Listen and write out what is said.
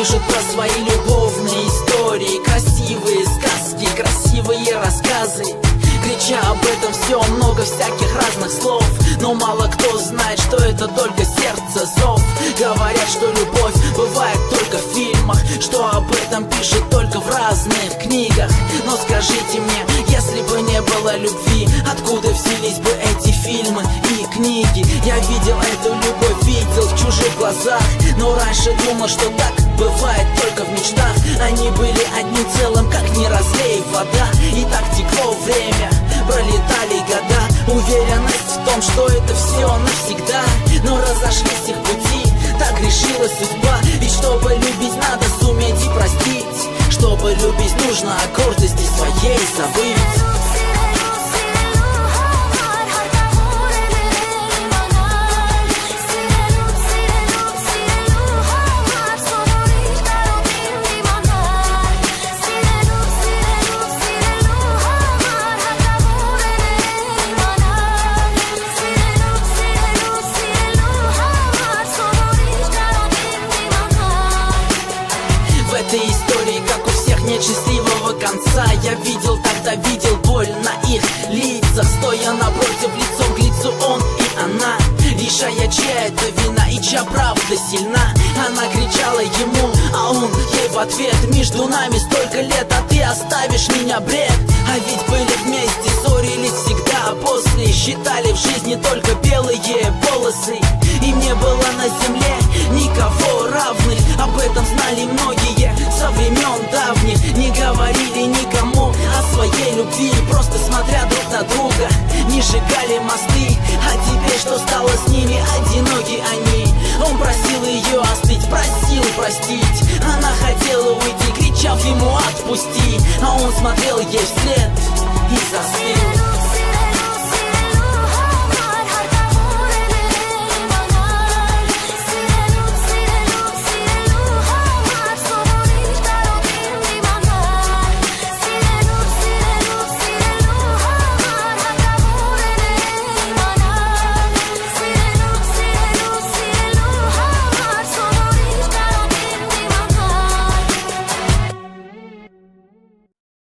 Пишут про свои любовные истории. Красивые сказки, красивые рассказы. Крича об этом все, много всяких разных слов. Но мало кто знает, что это только сердце зов. Говорят, что любовь бывает только в фильмах. Что об этом пишет только в разных книгах. Но скажите мне, если бы не было любви Откуда взялись бы эти фильмы и книги? Я видел эту любовь, видел в чужих глазах. Но раньше думал, что так бывает только в мечтах. Они были одним целым, как не разлей вода. И так текло время, пролетали года. Уверенность в том, что это все навсегда. Но разошлись их пути, так решила судьба. Ведь чтобы любить, надо суметь этой истории, как у всех, нет счастливого конца. Я видел тогда, видел боль на их лицах Стоя напротив, лицом к лицу он и она. Решая, чья это вина и чья правда сильна. Она кричала ему, а он ей в ответ Между нами столько лет, а ты оставишь меня бред А ведь были вместе, ссорились всегда а После считали в жизни только белые волосы. Им не было на земле никого равных Об этом знали многие сжигали мосты А теперь что стало с ними? Одиноки они. Он просил ее остыть, просил простить. Она хотела уйти, кричав ему отпусти! А он смотрел ей вслед